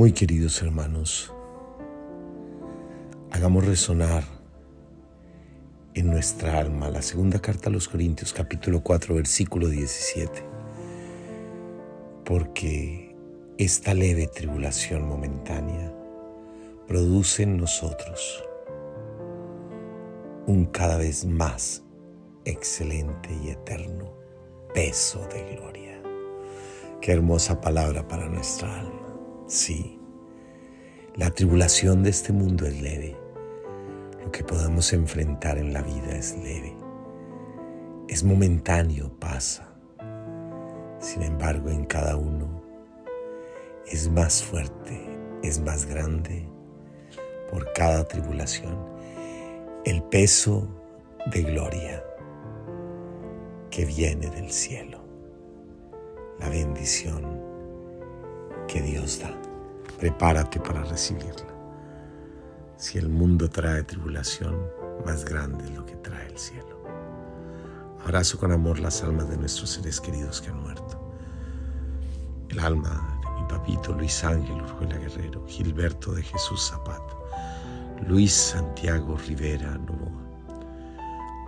Muy queridos hermanos, hagamos resonar en nuestra alma la segunda carta a los Corintios capítulo 4 versículo 17, porque esta leve tribulación momentánea produce en nosotros un cada vez más excelente y eterno peso de gloria. Qué hermosa palabra para nuestra alma. Sí, la tribulación de este mundo es leve. Lo que podamos enfrentar en la vida es leve. Es momentáneo, pasa. Sin embargo, en cada uno es más fuerte, es más grande por cada tribulación el peso de gloria que viene del cielo, la bendición que Dios da. Prepárate para recibirla. Si el mundo trae tribulación, más grande es lo que trae el cielo. Abrazo con amor las almas de nuestros seres queridos que han muerto. El alma de mi papito Luis Ángel Urjuela Guerrero, Gilberto de Jesús Zapata, Luis Santiago Rivera Novoa,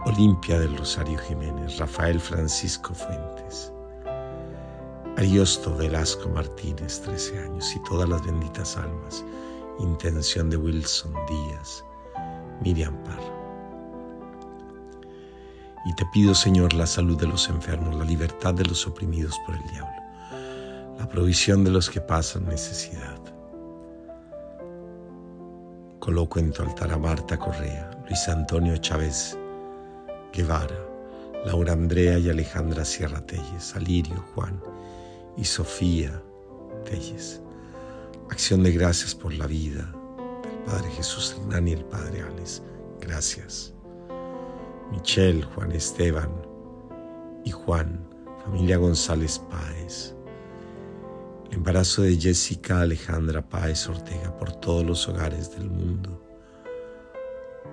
Olimpia del Rosario Jiménez, Rafael Francisco Fuentes, Ariosto Velasco Martínez, 13 años, y todas las benditas almas. Intención de Wilson Díaz, Miriam Parra. Y te pido, Señor, la salud de los enfermos, la libertad de los oprimidos por el diablo, la provisión de los que pasan necesidad. Coloco en tu altar a Marta Correa, Luis Antonio Chávez Guevara, Laura Andrea y Alejandra Sierra Telles, Alirio, Juan, y Sofía Telles. Acción de gracias por la vida del Padre Jesús Hernán y el Padre Alex. Gracias. Michelle, Juan Esteban y Juan, familia González Páez. El embarazo de Jessica Alejandra Páez Ortega por todos los hogares del mundo.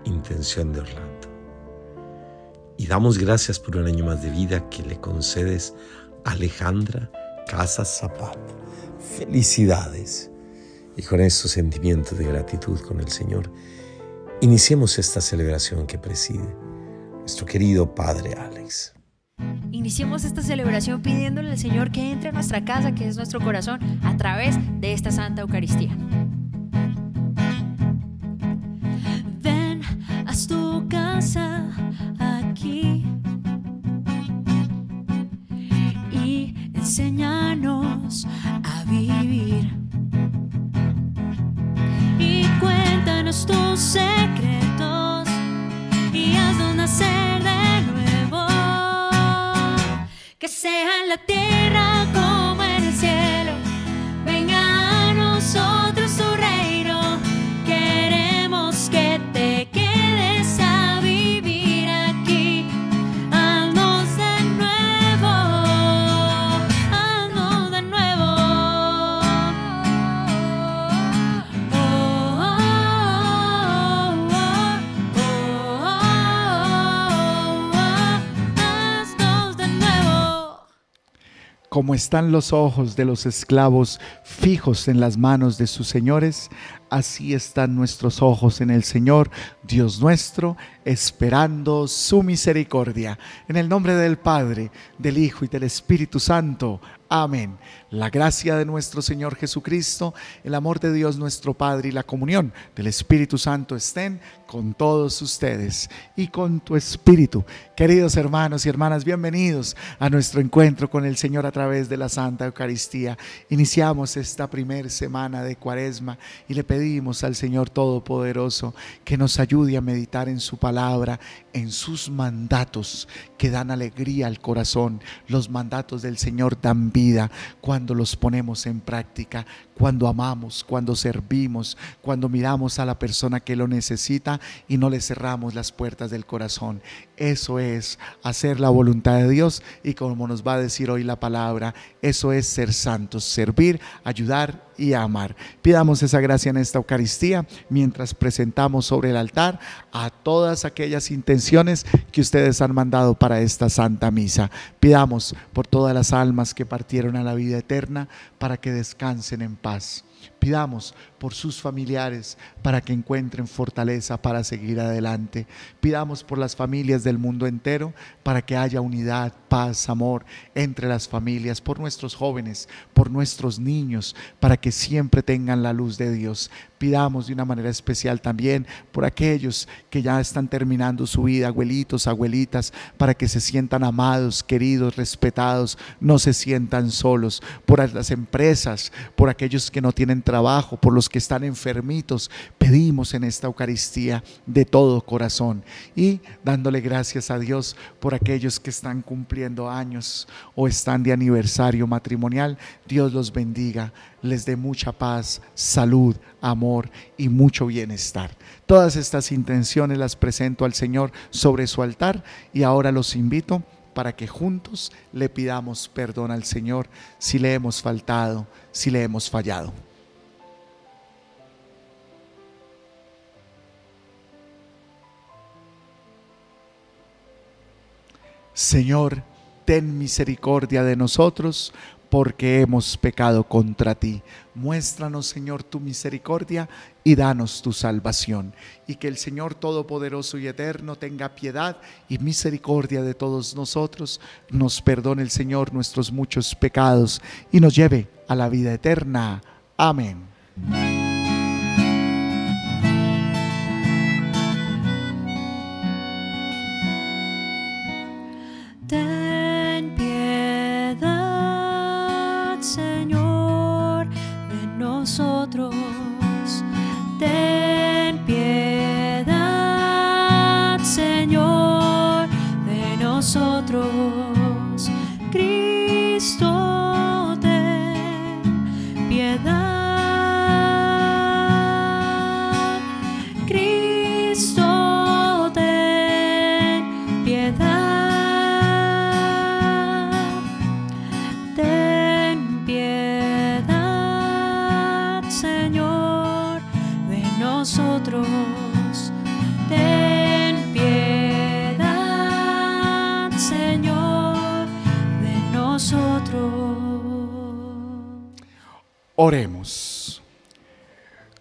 Intención de Orlando. Y damos gracias por un año más de vida que le concedes a Alejandra Casa Zapata. Felicidades. Y con estos sentimientos de gratitud con el Señor, iniciemos esta celebración que preside nuestro querido Padre Alex. Iniciemos esta celebración pidiéndole al Señor que entre a nuestra casa, que es nuestro corazón, a través de esta Santa Eucaristía. Ven, haz tu casa aquí enséñanos a vivir. Y cuéntanos tus secretos y haznos nacer de nuevo. Que sea en la tierra Como están los ojos de los esclavos fijos en las manos de sus señores, así están nuestros ojos en el Señor, Dios nuestro, esperando su misericordia. En el nombre del Padre, del Hijo y del Espíritu Santo. Amén. La gracia de nuestro Señor Jesucristo, el amor de Dios nuestro Padre y la comunión del Espíritu Santo estén con todos ustedes y con tu Espíritu. Queridos hermanos y hermanas, bienvenidos a nuestro encuentro con el Señor a través de la Santa Eucaristía. Iniciamos esta primera semana de Cuaresma y le pedimos al Señor Todopoderoso que nos ayude a meditar en su palabra, en sus mandatos que dan alegría al corazón. Los mandatos del Señor dan vida cuando los ponemos en práctica, cuando amamos, cuando servimos, cuando miramos a la persona que lo necesita y no le cerramos las puertas del corazón. Eso es hacer la voluntad de Dios y como nos va a decir hoy la palabra, eso es ser santos, servir, ayudar y amar. Pidamos esa gracia en esta Eucaristía mientras presentamos sobre el altar a todas aquellas intenciones que ustedes han mandado para esta Santa Misa. Pidamos por todas las almas que partieron a la vida eterna para que descansen en paz Pidamos por sus familiares para que encuentren fortaleza para seguir adelante. Pidamos por las familias del mundo entero para que haya unidad, paz, amor entre las familias, por nuestros jóvenes, por nuestros niños, para que siempre tengan la luz de Dios. Pidamos de una manera especial también por aquellos que ya están terminando su vida, abuelitos, abuelitas, para que se sientan amados, queridos, respetados, no se sientan solos, por las empresas, por aquellos que no tienen trabajo, por los que están enfermitos. Pedimos en esta Eucaristía de todo corazón y dándole gracias a Dios por aquellos que están cumpliendo años o están de aniversario matrimonial. Dios los bendiga, les dé mucha paz, salud, amor y mucho bienestar. Todas estas intenciones las presento al Señor sobre su altar y ahora los invito para que juntos le pidamos perdón al Señor si le hemos faltado, si le hemos fallado. Señor, ten misericordia de nosotros porque hemos pecado contra ti. Muéstranos, Señor, tu misericordia y danos tu salvación. Y que el Señor Todopoderoso y Eterno tenga piedad y misericordia de todos nosotros, nos perdone el Señor nuestros muchos pecados y nos lleve a la vida eterna. Amén. Señor, de nosotros. Ten piedad, Señor, de nosotros. Oremos.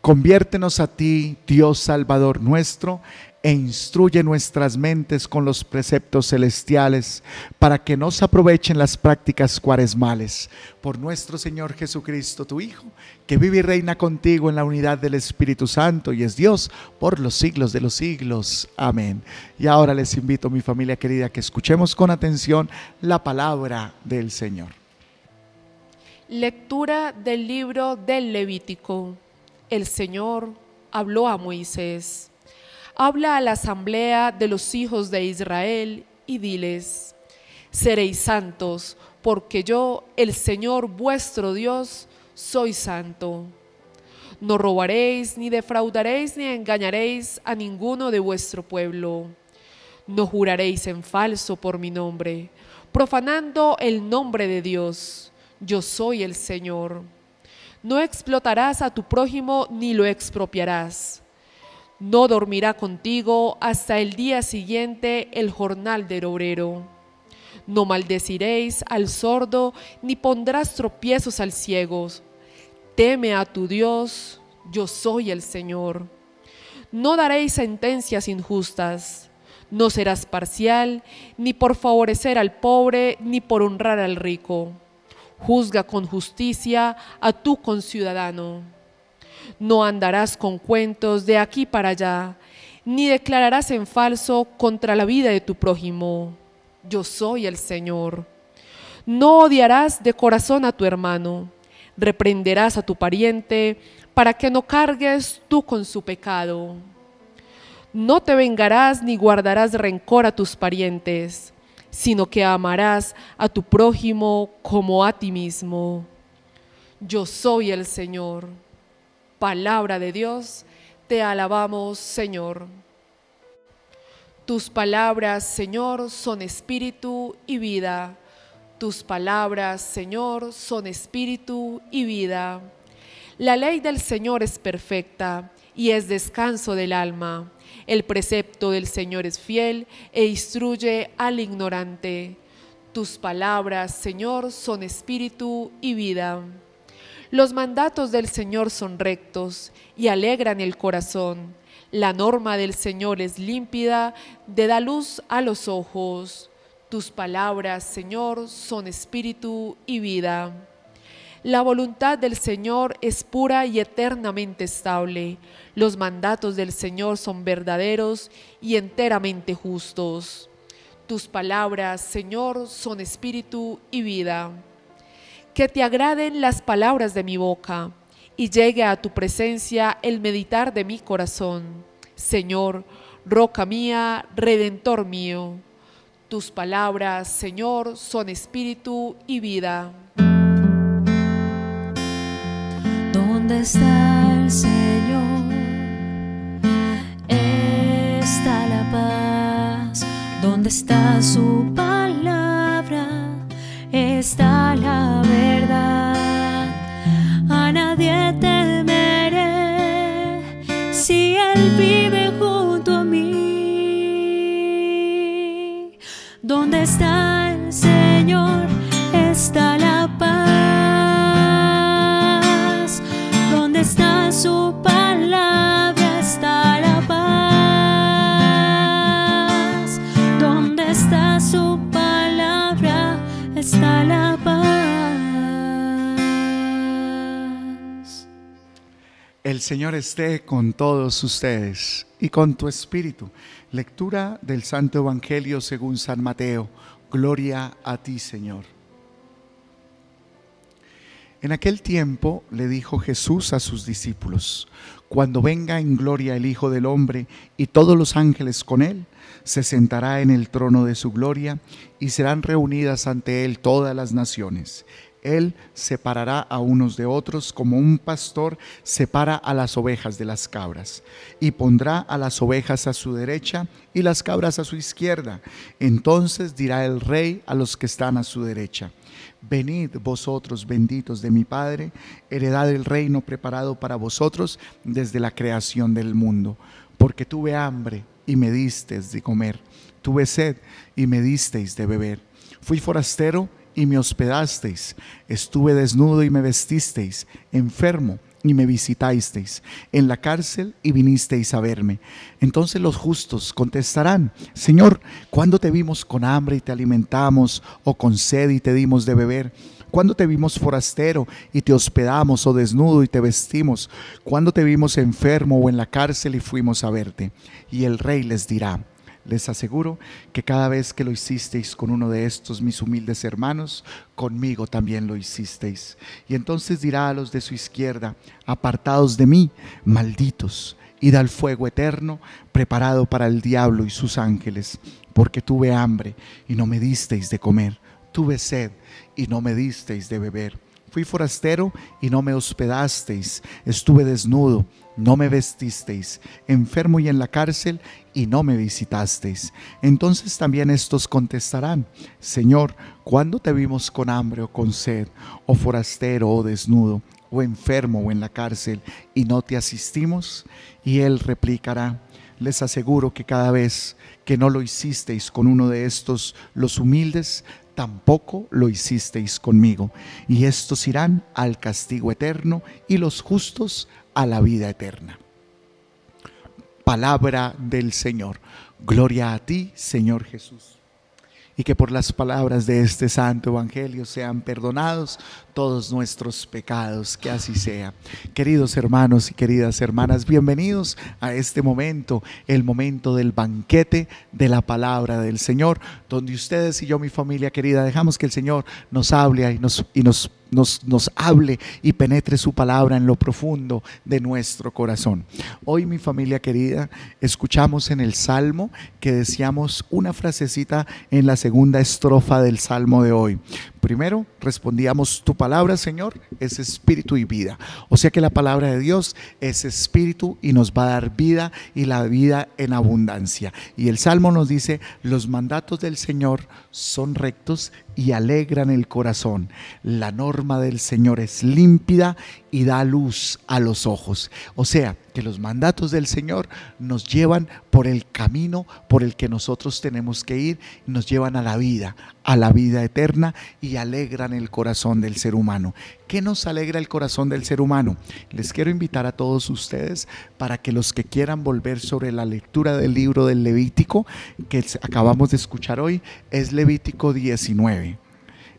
Conviértenos a ti, Dios Salvador nuestro, e instruye nuestras mentes con los preceptos celestiales, para que nos aprovechen las prácticas cuaresmales. Por nuestro Señor Jesucristo, tu Hijo, que vive y reina contigo en la unidad del Espíritu Santo y es Dios por los siglos de los siglos. Amén. Y ahora les invito, mi familia querida, que escuchemos con atención la palabra del Señor. Lectura del libro del Levítico. El Señor habló a Moisés. Habla a la asamblea de los hijos de Israel y diles, seréis santos, porque yo, el Señor vuestro Dios, soy santo. No robaréis, ni defraudaréis, ni engañaréis a ninguno de vuestro pueblo. No juraréis en falso por mi nombre, profanando el nombre de Dios. Yo soy el Señor. No explotarás a tu prójimo ni lo expropiarás. No dormirá contigo hasta el día siguiente el jornal del obrero. No maldeciréis al sordo ni pondrás tropiezos al ciego. Teme a tu Dios, yo soy el Señor. No daréis sentencias injustas. No serás parcial, ni por favorecer al pobre, ni por honrar al rico. Juzga con justicia a tu conciudadano. No andarás con cuentos de aquí para allá, ni declararás en falso contra la vida de tu prójimo. Yo soy el Señor. No odiarás de corazón a tu hermano. Reprenderás a tu pariente para que no cargues tú con su pecado. No te vengarás ni guardarás rencor a tus parientes, sino que amarás a tu prójimo como a ti mismo. Yo soy el Señor. Palabra de Dios, te alabamos, Señor. Tus palabras, Señor, son espíritu y vida. Tus palabras, Señor, son espíritu y vida. La ley del Señor es perfecta y es descanso del alma. El precepto del Señor es fiel e instruye al ignorante. Tus palabras, Señor, son espíritu y vida. Los mandatos del Señor son rectos y alegran el corazón. La norma del Señor es límpida, de da luz a los ojos. Tus palabras, Señor, son espíritu y vida. La voluntad del Señor es pura y eternamente estable. Los mandatos del Señor son verdaderos y enteramente justos. Tus palabras, Señor, son espíritu y vida. Que te agraden las palabras de mi boca y llegue a tu presencia el meditar de mi corazón. Señor, roca mía, redentor mío. Tus palabras, Señor, son espíritu y vida. ¿Dónde está el Señor? Está la paz. ¿Dónde está su palabra? Señor esté con todos ustedes y con tu espíritu. Lectura del Santo Evangelio según San Mateo. Gloria a ti, Señor. En aquel tiempo le dijo Jesús a sus discípulos, cuando venga en gloria el Hijo del Hombre y todos los ángeles con él, se sentará en el trono de su gloria y serán reunidas ante él todas las naciones. Él separará a unos de otros como un pastor separa a las ovejas de las cabras, y pondrá a las ovejas a su derecha y las cabras a su izquierda. Entonces dirá el rey a los que están a su derecha, Venid vosotros benditos de mi Padre, heredad el reino preparado para vosotros desde la creación del mundo, porque tuve hambre y me disteis de comer, tuve sed y me disteis de beber, fui forastero y me hospedasteis, estuve desnudo y me vestisteis, enfermo y me visitasteis, en la cárcel y vinisteis a verme. Entonces los justos contestarán, Señor, ¿cuándo te vimos con hambre y te alimentamos, o con sed y te dimos de beber? ¿Cuándo te vimos forastero y te hospedamos, o desnudo y te vestimos? ¿Cuándo te vimos enfermo o en la cárcel y fuimos a verte? Y el rey les dirá, les aseguro que cada vez que lo hicisteis con uno de estos mis humildes hermanos, conmigo también lo hicisteis. Y entonces dirá a los de su izquierda, apartados de mí, malditos, id al fuego eterno preparado para el diablo y sus ángeles, porque tuve hambre y no me disteis de comer, tuve sed y no me disteis de beber. Fui forastero y no me hospedasteis, estuve desnudo, no me vestisteis, enfermo y en la cárcel y no me visitasteis. Entonces también estos contestarán, Señor, ¿cuándo te vimos con hambre o con sed, o forastero o desnudo, o enfermo o en la cárcel y no te asistimos? Y él replicará, les aseguro que cada vez que no lo hicisteis con uno de estos, los humildes, tampoco lo hicisteis conmigo. Y estos irán al castigo eterno y los justos a la vida eterna. Palabra del Señor. Gloria a ti, Señor Jesús. Y que por las palabras de este santo evangelio sean perdonados todos nuestros pecados, que así sea. Queridos hermanos y queridas hermanas, bienvenidos a este momento, el momento del banquete de la palabra del Señor, donde ustedes y yo, mi familia querida, dejamos que el Señor nos hable y nos, y nos nos, nos, hable y penetre su palabra en lo profundo de nuestro corazón. Hoy, mi familia querida, escuchamos en el Salmo que decíamos una frasecita en la segunda estrofa del Salmo de hoy. Primero respondíamos, tu palabra, Señor, es espíritu y vida. O sea que la palabra de Dios es espíritu y nos va a dar vida y la vida en abundancia. Y el Salmo nos dice, los mandatos del Señor son rectos y alegran el corazón. La norma del Señor es límpida y da luz a los ojos. O sea, que los mandatos del Señor nos llevan por el camino por el que nosotros tenemos que ir, nos llevan a la vida, a la vida eterna y alegran el corazón del ser humano. ¿Qué nos alegra el corazón del ser humano? Les quiero invitar a todos ustedes para que los que quieran volver sobre la lectura del libro del Levítico que acabamos de escuchar hoy es Levítico 19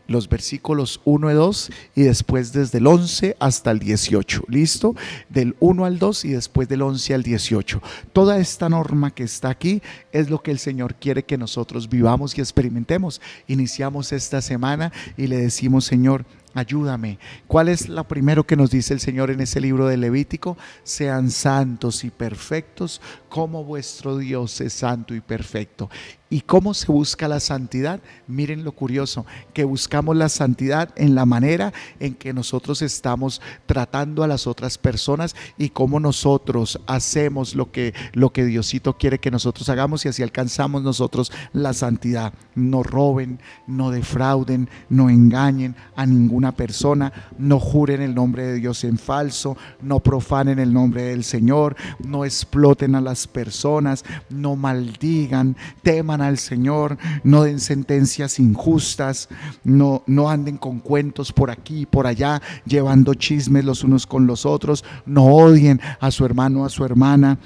los versículos 1 y 2 y después desde el 11 hasta el 18. ¿Listo? Del 1 al 2 y después del 11 al 18. Toda esta norma que está aquí es lo que el Señor quiere que nosotros vivamos y experimentemos. Iniciamos esta semana y le decimos, Señor, Ayúdame. ¿Cuál es lo primero que nos dice el Señor en ese libro de Levítico? Sean santos y perfectos como vuestro Dios es santo y perfecto. ¿Y cómo se busca la santidad? Miren lo curioso, que buscamos la santidad en la manera en que nosotros estamos tratando a las otras personas y cómo nosotros hacemos lo que, lo que Diosito quiere que nosotros hagamos y así alcanzamos nosotros la santidad. No roben, no defrauden, no engañen a ninguna persona, no juren el nombre de Dios en falso, no profanen el nombre del Señor, no exploten a las personas, no maldigan, teman al Señor, no den sentencias injustas, no, no anden con cuentos por aquí y por allá, llevando chismes los unos con los otros, no odien a su hermano, a su hermana.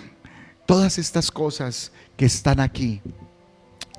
Todas estas cosas que están aquí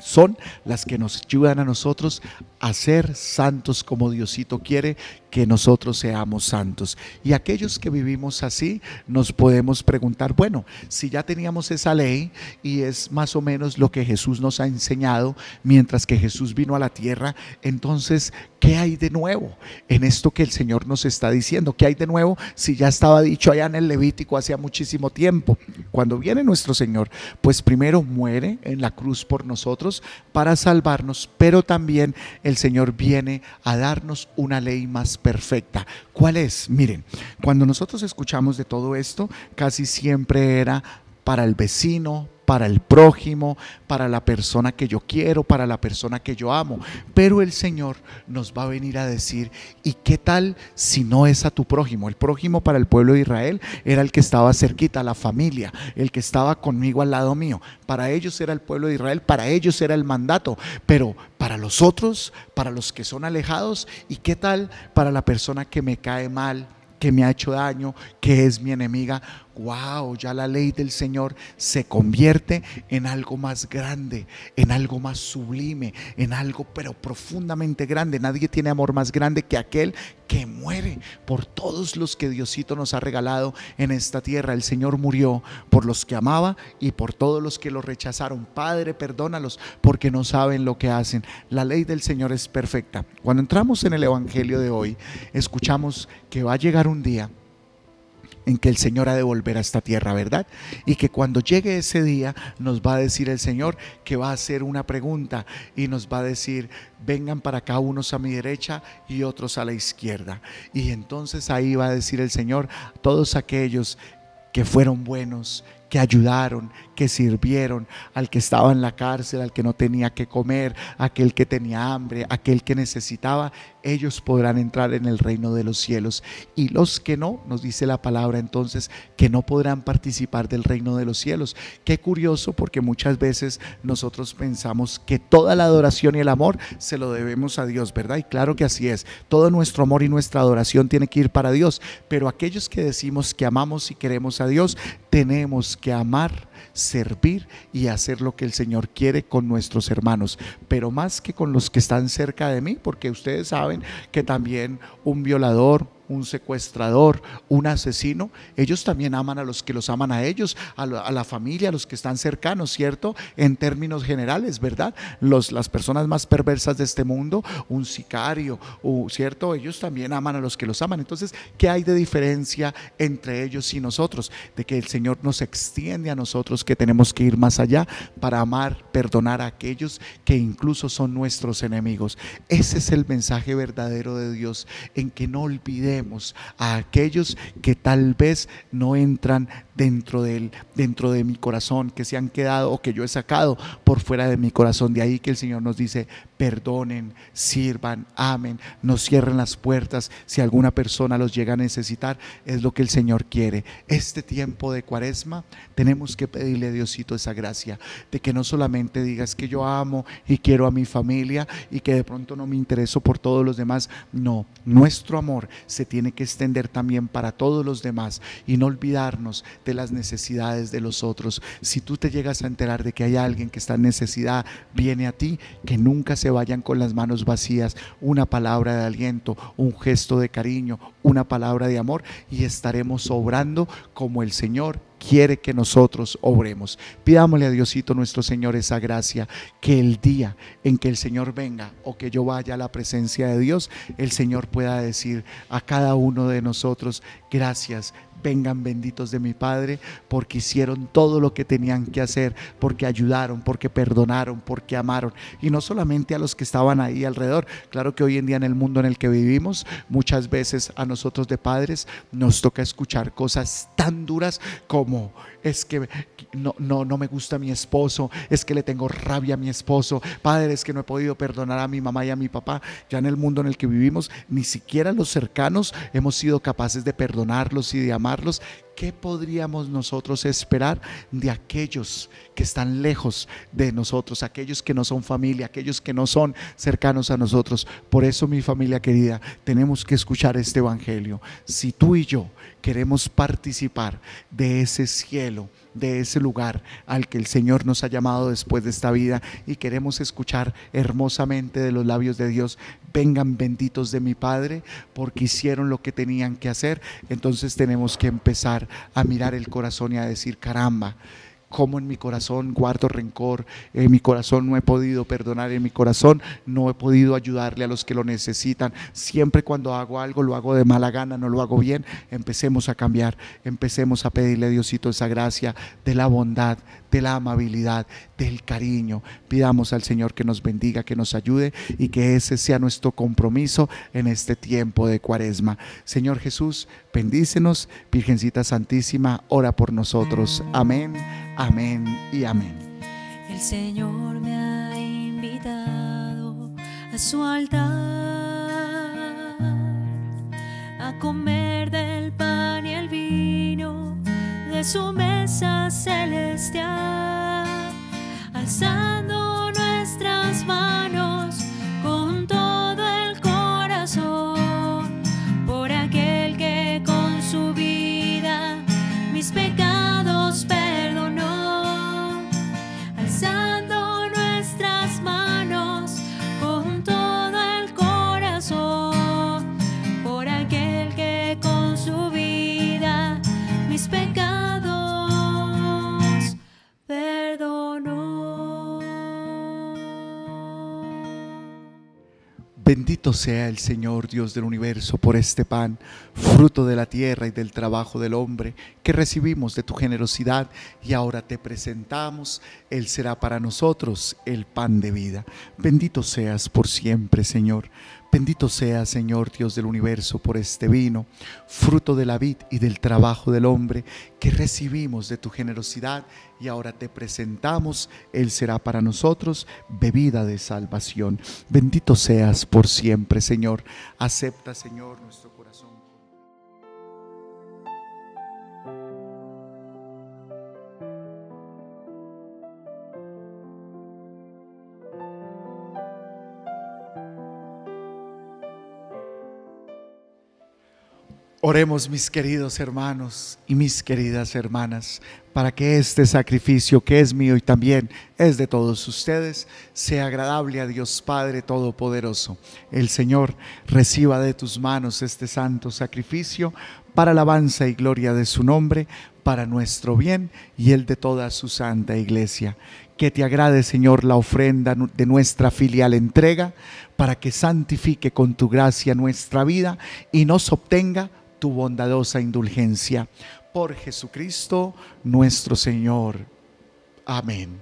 son las que nos ayudan a nosotros a ser santos como Diosito quiere que nosotros seamos santos. Y aquellos que vivimos así, nos podemos preguntar, bueno, si ya teníamos esa ley y es más o menos lo que Jesús nos ha enseñado mientras que Jesús vino a la tierra, entonces, ¿qué hay de nuevo en esto que el Señor nos está diciendo? ¿Qué hay de nuevo si ya estaba dicho allá en el Levítico hacía muchísimo tiempo? Cuando viene nuestro Señor, pues primero muere en la cruz por nosotros para salvarnos, pero también el Señor viene a darnos una ley más perfecta. ¿Cuál es? Miren, cuando nosotros escuchamos de todo esto, casi siempre era para el vecino, para el prójimo, para la persona que yo quiero, para la persona que yo amo. Pero el Señor nos va a venir a decir, ¿y qué tal si no es a tu prójimo? El prójimo para el pueblo de Israel era el que estaba cerquita, la familia, el que estaba conmigo al lado mío. Para ellos era el pueblo de Israel, para ellos era el mandato, pero para los otros, para los que son alejados, ¿y qué tal para la persona que me cae mal? que me ha hecho daño, que es mi enemiga, wow, ya la ley del Señor se convierte en algo más grande, en algo más sublime, en algo pero profundamente grande. Nadie tiene amor más grande que aquel que muere por todos los que Diosito nos ha regalado en esta tierra. El Señor murió por los que amaba y por todos los que lo rechazaron. Padre, perdónalos porque no saben lo que hacen. La ley del Señor es perfecta. Cuando entramos en el Evangelio de hoy, escuchamos que va a llegar un día en que el Señor ha de volver a esta tierra, ¿verdad? Y que cuando llegue ese día nos va a decir el Señor que va a hacer una pregunta y nos va a decir, vengan para acá unos a mi derecha y otros a la izquierda. Y entonces ahí va a decir el Señor, todos aquellos que fueron buenos, que ayudaron, que sirvieron al que estaba en la cárcel, al que no tenía que comer, aquel que tenía hambre, aquel que necesitaba, ellos podrán entrar en el reino de los cielos. Y los que no, nos dice la palabra entonces, que no podrán participar del reino de los cielos. Qué curioso porque muchas veces nosotros pensamos que toda la adoración y el amor se lo debemos a Dios, ¿verdad? Y claro que así es. Todo nuestro amor y nuestra adoración tiene que ir para Dios. Pero aquellos que decimos que amamos y queremos a Dios, tenemos que amar servir y hacer lo que el Señor quiere con nuestros hermanos, pero más que con los que están cerca de mí, porque ustedes saben que también un violador, un secuestrador, un asesino, ellos también aman a los que los aman a ellos, a, la familia, a los que están cercanos, ¿cierto? En términos generales, ¿verdad? Los, las personas más perversas de este mundo, un sicario, ¿cierto? Ellos también aman a los que los aman. Entonces, ¿qué hay de diferencia entre ellos y nosotros? De que el Señor nos extiende a nosotros que tenemos que ir más allá para amar, perdonar a aquellos que incluso son nuestros enemigos. Ese es el mensaje verdadero de Dios, en que no a aquellos que tal vez no entran dentro de, dentro de mi corazón, que se han quedado o que yo he sacado por fuera de mi corazón. De ahí que el Señor nos dice, perdonen, sirvan, amen, no cierren las puertas. Si alguna persona los llega a necesitar, es lo que el Señor quiere. Este tiempo de cuaresma tenemos que pedirle a Diosito esa gracia de que no solamente digas que yo amo y quiero a mi familia y que de pronto no me intereso por todos los demás. No, nuestro amor se tiene que extender también para todos los demás y no olvidarnos de las necesidades de los otros. Si tú te llegas a enterar de que hay alguien que está en necesidad, viene a ti, que nunca se vayan con las manos vacías. Una palabra de aliento, un gesto de cariño, una palabra de amor y estaremos obrando como el Señor quiere que nosotros obremos. Pidámosle a Diosito nuestro Señor esa gracia, que el día en que el Señor venga o que yo vaya a la presencia de Dios, el Señor pueda decir a cada uno de nosotros, gracias, vengan benditos de mi Padre, porque hicieron todo lo que tenían que hacer, porque ayudaron, porque perdonaron, porque amaron. Y no solamente a los que estaban ahí alrededor. Claro que hoy en día en el mundo en el que vivimos, muchas veces a nosotros de padres nos toca escuchar cosas tan duras como es que no, no, no me gusta mi esposo, es que le tengo rabia a mi esposo, padre, es que no he podido perdonar a mi mamá y a mi papá. Ya en el mundo en el que vivimos, ni siquiera los cercanos hemos sido capaces de perdonarlos y de amarlos. ¿Qué podríamos nosotros esperar de aquellos que están lejos de nosotros, aquellos que no son familia, aquellos que no son cercanos a nosotros? Por eso, mi familia querida, tenemos que escuchar este Evangelio. Si tú y yo queremos participar de ese cielo, de ese lugar al que el Señor nos ha llamado después de esta vida. Y queremos escuchar hermosamente de los labios de Dios, vengan benditos de mi Padre porque hicieron lo que tenían que hacer, entonces tenemos que empezar a mirar el corazón y a decir, caramba, como en mi corazón guardo rencor, en mi corazón no he podido perdonar, en mi corazón no he podido ayudarle a los que lo necesitan. Siempre cuando hago algo lo hago de mala gana, no lo hago bien. Empecemos a cambiar, empecemos a pedirle a Diosito esa gracia de la bondad, de la amabilidad, del cariño. Pidamos al Señor que nos bendiga, que nos ayude y que ese sea nuestro compromiso en este tiempo de cuaresma. Señor Jesús, bendícenos. Virgencita Santísima, ora por nosotros. Amén, amén y amén. El Señor me ha invitado a su altar a comer del pan y el vino de su sea el Señor Dios del universo por este pan, fruto de la tierra y del trabajo del hombre, que recibimos de tu generosidad y ahora te presentamos. Él será para nosotros el pan de vida. Bendito seas por siempre, Señor. Bendito sea, Señor Dios del universo, por este vino, fruto de la vid y del trabajo del hombre, que recibimos de tu generosidad y ahora te presentamos. Él será para nosotros bebida de salvación. Bendito seas por siempre, Señor. Acepta, Señor, nuestro Oremos mis queridos hermanos y mis queridas hermanas, para que este sacrificio que es mío y también es de todos ustedes, sea agradable a Dios Padre Todopoderoso. El Señor reciba de tus manos este santo sacrificio para alabanza y gloria de su nombre, para nuestro bien y el de toda su santa iglesia. Que te agrade, Señor, la ofrenda de nuestra filial entrega, para que santifique con tu gracia nuestra vida y nos obtenga tu bondadosa indulgencia. Por Jesucristo nuestro Señor. Amén.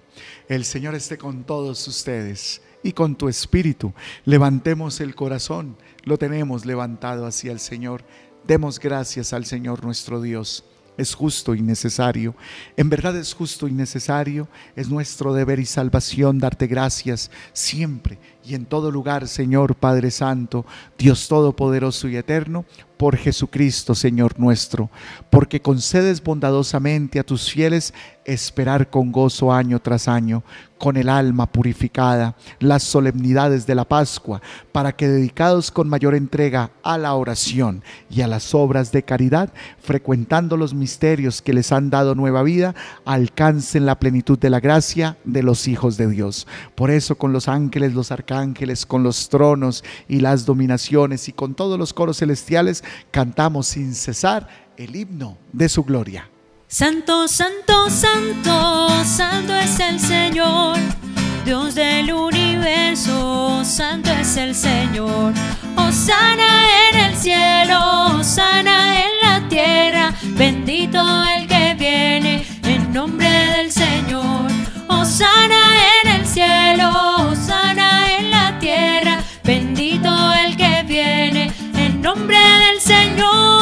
El Señor esté con todos ustedes y con tu espíritu. Levantemos el corazón, lo tenemos levantado hacia el Señor. Demos gracias al Señor nuestro Dios. Es justo y necesario. En verdad es justo y necesario. Es nuestro deber y salvación darte gracias siempre y en todo lugar, Señor Padre Santo, Dios Todopoderoso y Eterno, por Jesucristo, Señor nuestro, porque concedes bondadosamente a tus fieles esperar con gozo año tras año, con el alma purificada, las solemnidades de la Pascua, para que dedicados con mayor entrega a la oración y a las obras de caridad, frecuentando los misterios que les han dado nueva vida, alcancen la plenitud de la gracia de los hijos de Dios. Por eso con los ángeles, los arcángeles, con los tronos y las dominaciones y con todos los coros celestiales, cantamos sin cesar el himno de su gloria. Santo, santo, santo, santo es el Señor, Dios del universo, santo es el Señor. sana en el cielo, sana en la tierra, bendito el que viene en nombre del Señor. sana en el cielo, sana en la tierra, bendito el que viene en nombre del Señor.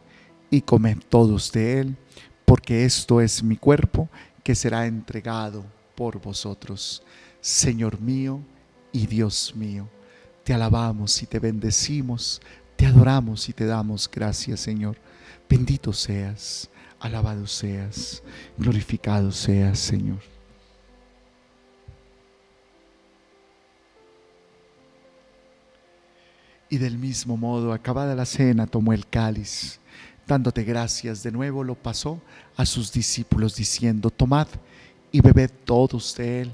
y comed todos de él, porque esto es mi cuerpo que será entregado por vosotros. Señor mío y Dios mío, te alabamos y te bendecimos, te adoramos y te damos gracias, Señor. Bendito seas, alabado seas, glorificado seas, Señor. Y del mismo modo, acabada la cena, tomó el cáliz, dándote gracias, de nuevo lo pasó a sus discípulos, diciendo, tomad y bebed todos de él,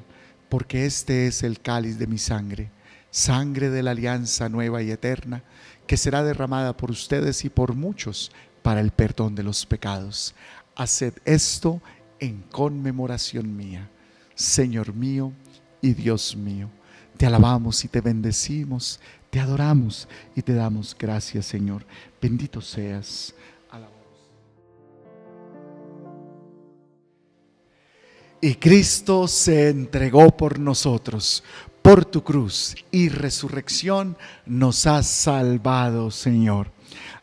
porque este es el cáliz de mi sangre, sangre de la alianza nueva y eterna, que será derramada por ustedes y por muchos para el perdón de los pecados. Haced esto en conmemoración mía, Señor mío y Dios mío. Te alabamos y te bendecimos, te adoramos y te damos gracias, Señor. Bendito seas. Y Cristo se entregó por nosotros, por tu cruz y resurrección nos has salvado, Señor.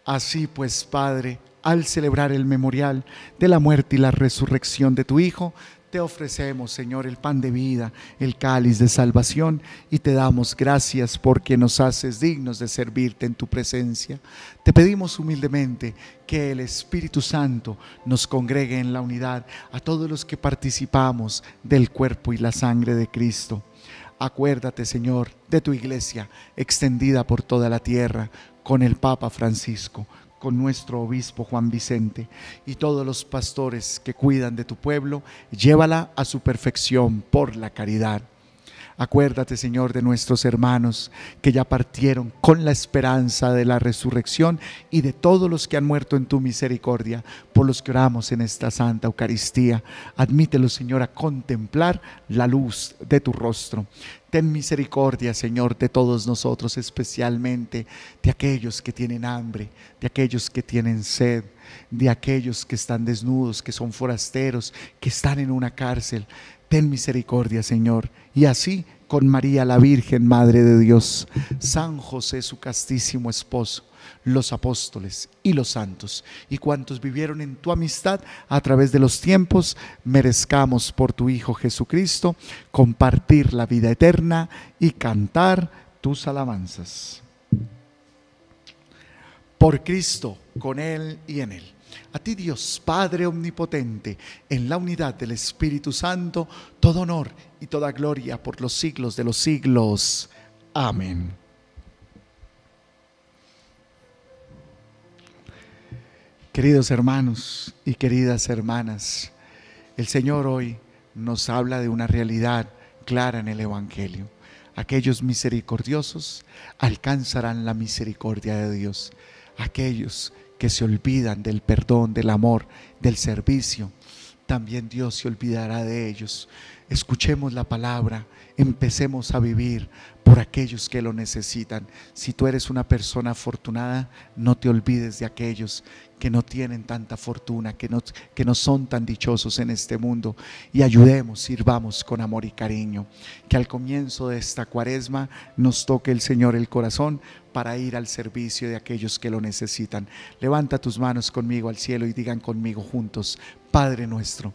Así pues, Padre, al celebrar el memorial de la muerte y la resurrección de tu Hijo, te ofrecemos, Señor, el pan de vida, el cáliz de salvación y te damos gracias porque nos haces dignos de servirte en tu presencia. Te pedimos humildemente que el Espíritu Santo nos congregue en la unidad a todos los que participamos del cuerpo y la sangre de Cristo. Acuérdate, Señor, de tu iglesia extendida por toda la tierra con el Papa Francisco con nuestro obispo Juan Vicente y todos los pastores que cuidan de tu pueblo, llévala a su perfección por la caridad. Acuérdate, Señor, de nuestros hermanos que ya partieron con la esperanza de la resurrección y de todos los que han muerto en tu misericordia, por los que oramos en esta Santa Eucaristía. Admítelos, Señor, a contemplar la luz de tu rostro. Ten misericordia, Señor, de todos nosotros, especialmente de aquellos que tienen hambre, de aquellos que tienen sed, de aquellos que están desnudos, que son forasteros, que están en una cárcel ten misericordia, Señor. Y así con María la Virgen, Madre de Dios, San José, su castísimo esposo, los apóstoles y los santos, y cuantos vivieron en tu amistad a través de los tiempos, merezcamos por tu Hijo Jesucristo compartir la vida eterna y cantar tus alabanzas. Por Cristo, con Él y en Él a ti Dios Padre Omnipotente, en la unidad del Espíritu Santo, todo honor y toda gloria por los siglos de los siglos. Amén. Queridos hermanos y queridas hermanas, el Señor hoy nos habla de una realidad clara en el Evangelio. Aquellos misericordiosos alcanzarán la misericordia de Dios aquellos que se olvidan del perdón, del amor, del servicio, también Dios se olvidará de ellos. Escuchemos la palabra, empecemos a vivir por aquellos que lo necesitan. Si tú eres una persona afortunada, no te olvides de aquellos que no tienen tanta fortuna, que no, que no son tan dichosos en este mundo. Y ayudemos, sirvamos con amor y cariño. Que al comienzo de esta cuaresma nos toque el Señor el corazón para ir al servicio de aquellos que lo necesitan. Levanta tus manos conmigo al cielo y digan conmigo juntos, Padre nuestro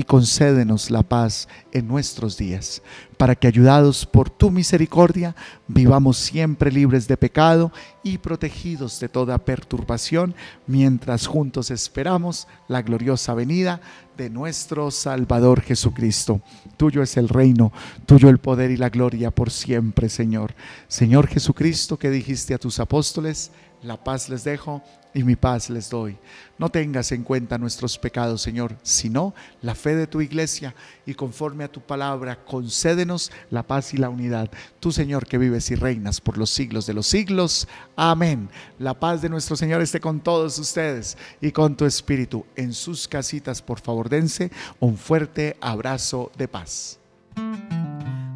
y concédenos la paz en nuestros días, para que ayudados por tu misericordia vivamos siempre libres de pecado y protegidos de toda perturbación, mientras juntos esperamos la gloriosa venida de nuestro Salvador Jesucristo. Tuyo es el reino, tuyo el poder y la gloria por siempre, Señor. Señor Jesucristo, que dijiste a tus apóstoles, la paz les dejo y mi paz les doy. No tengas en cuenta nuestros pecados, Señor, sino la fe de tu iglesia y conforme a tu palabra, concédenos la paz y la unidad. Tú, Señor, que vives y reinas por los siglos de los siglos. Amén. La paz de nuestro Señor esté con todos ustedes y con tu espíritu. En sus casitas, por favor, dense un fuerte abrazo de paz.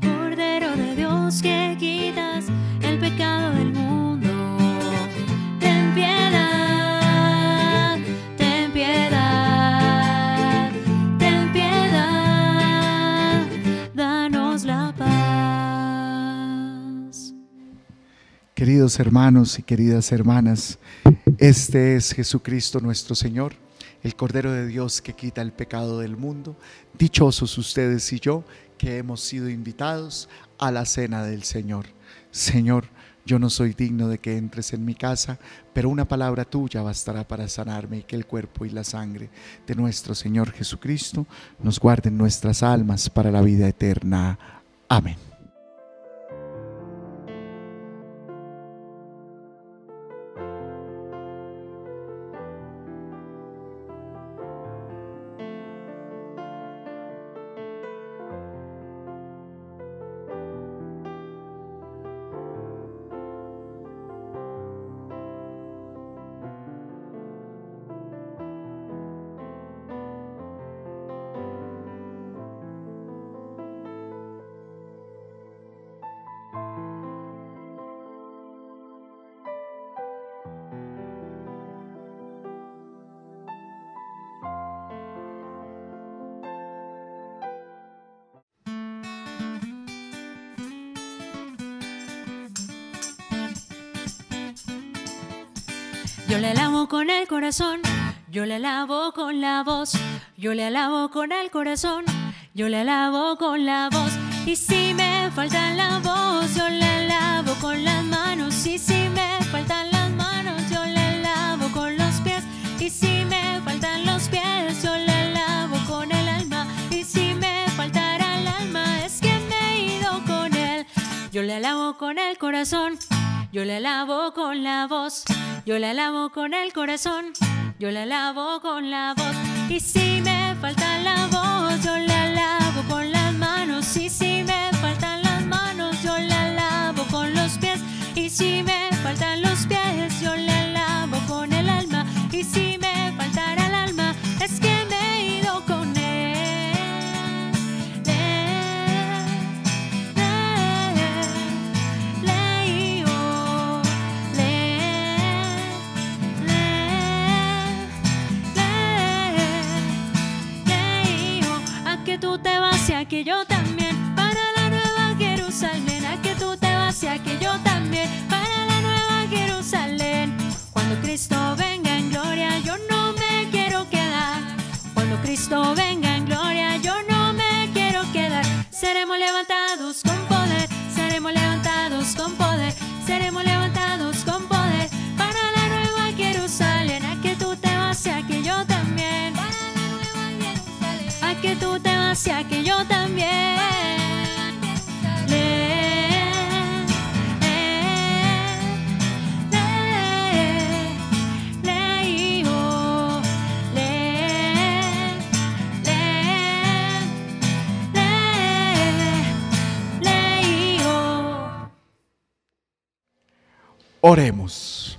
Cordero de Dios que quitas el pecado del Queridos hermanos y queridas hermanas, este es Jesucristo nuestro Señor, el Cordero de Dios que quita el pecado del mundo. Dichosos ustedes y yo que hemos sido invitados a la cena del Señor. Señor, yo no soy digno de que entres en mi casa, pero una palabra tuya bastará para sanarme y que el cuerpo y la sangre de nuestro Señor Jesucristo nos guarden nuestras almas para la vida eterna. Amén. Yo le alabo con la voz, yo le alabo con el corazón, yo le alabo con la voz. Y si me falta la voz, yo le alabo con las manos. Y si me faltan las manos, yo le alabo con los pies. Y si me faltan los pies, yo le alabo con el alma. Y si me faltara el alma, es que me he ido con él. Yo le alabo con el corazón, yo le alabo con la voz, yo le alabo con el corazón, yo le alabo con la voz. Y si me falta la voz, yo le alabo con las manos. Y si me faltan las manos, yo le alabo con los pies. Y si me faltan los pies, yo le que yo leío, le, le, leío. Oremos.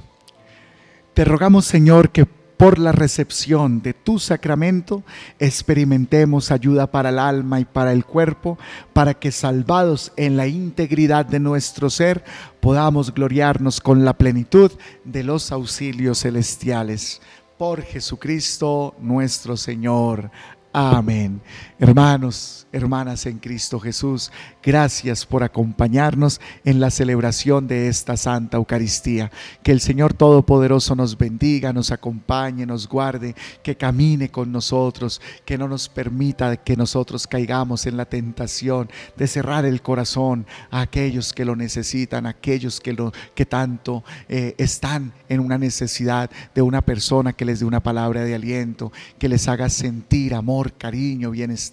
Te rogamos, Señor, que por la recepción de tu sacramento experimentemos ayuda para el alma y para el cuerpo, para que salvados en la integridad de nuestro ser, podamos gloriarnos con la plenitud de los auxilios celestiales. Por Jesucristo nuestro Señor. Amén. Hermanos, hermanas en Cristo Jesús, gracias por acompañarnos en la celebración de esta Santa Eucaristía. Que el Señor Todopoderoso nos bendiga, nos acompañe, nos guarde, que camine con nosotros, que no nos permita que nosotros caigamos en la tentación de cerrar el corazón a aquellos que lo necesitan, a aquellos que, lo, que tanto eh, están en una necesidad de una persona que les dé una palabra de aliento, que les haga sentir amor, cariño, bienestar,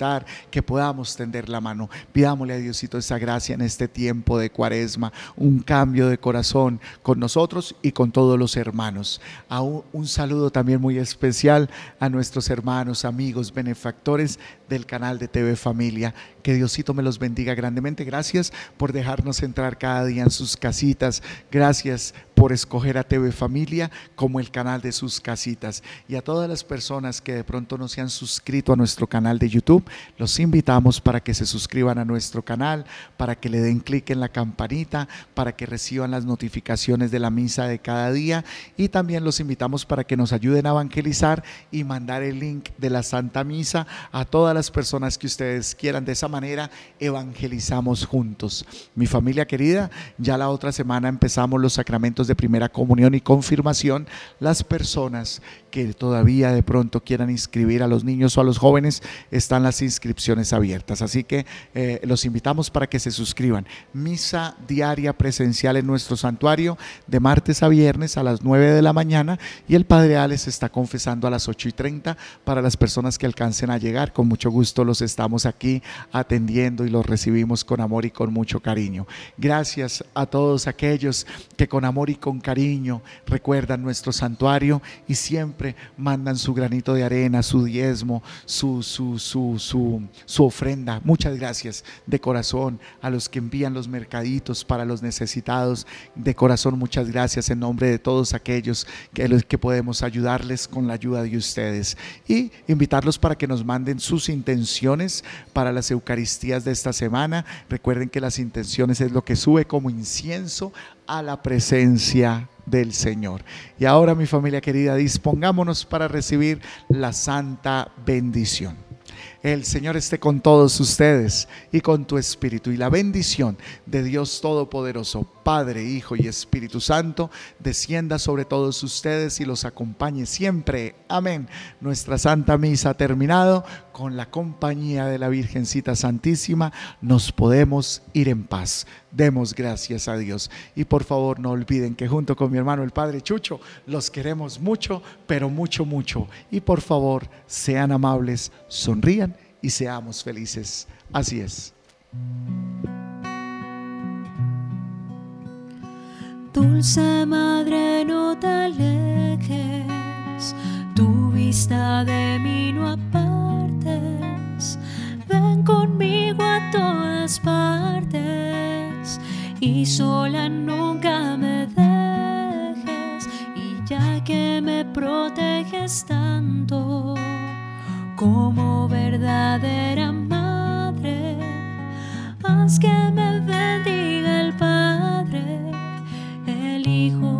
que podamos tender la mano. Pidámosle a Diosito esa gracia en este tiempo de cuaresma, un cambio de corazón con nosotros y con todos los hermanos. A un, un saludo también muy especial a nuestros hermanos, amigos, benefactores del canal de TV Familia. Que Diosito me los bendiga grandemente. Gracias por dejarnos entrar cada día en sus casitas. Gracias por escoger a TV Familia como el canal de sus casitas. Y a todas las personas que de pronto no se han suscrito a nuestro canal de YouTube, los invitamos para que se suscriban a nuestro canal, para que le den clic en la campanita, para que reciban las notificaciones de la misa de cada día. Y también los invitamos para que nos ayuden a evangelizar y mandar el link de la Santa Misa a todas las personas que ustedes quieran. De esa manera evangelizamos juntos. Mi familia querida, ya la otra semana empezamos los sacramentos de primera comunión y confirmación. Las personas que todavía de pronto quieran inscribir a los niños o a los jóvenes, están las inscripciones abiertas. Así que eh, los invitamos para que se suscriban. Misa diaria presencial en nuestro santuario de martes a viernes a las 9 de la mañana y el Padre Alex está confesando a las 8 y 30 para las personas que alcancen a llegar. Con mucho gusto los estamos aquí atendiendo y los recibimos con amor y con mucho cariño. Gracias a todos aquellos que con amor y con cariño recuerdan nuestro santuario y siempre mandan su granito de arena, su diezmo, su, su, su, su, ofrenda. Muchas gracias de corazón a los que envían los mercaditos para los necesitados. De corazón, muchas gracias en nombre de todos aquellos que, los que podemos ayudarles con la ayuda de ustedes. Y invitarlos para que nos manden sus intenciones para las Eucaristías de esta semana. Recuerden que las intenciones es lo que sube como incienso a la presencia del Señor. Y ahora mi familia querida, dispongámonos para recibir la santa bendición. El Señor esté con todos ustedes y con tu espíritu. Y la bendición de Dios Todopoderoso, Padre, Hijo y Espíritu Santo, descienda sobre todos ustedes y los acompañe siempre. Amén. Nuestra Santa Misa ha terminado. Con la compañía de la Virgencita Santísima nos podemos ir en paz. Demos gracias a Dios. Y por favor no olviden que junto con mi hermano el Padre Chucho los queremos mucho, pero mucho, mucho. Y por favor sean amables, sonrían y seamos felices. Así es. Dulce madre, no te alejes, tu vista de mí no apartes. Ven conmigo a todas partes y sola nunca me dejes. Y ya que me proteges tanto como verdadera madre, haz que me bendiga el Padre, el Hijo.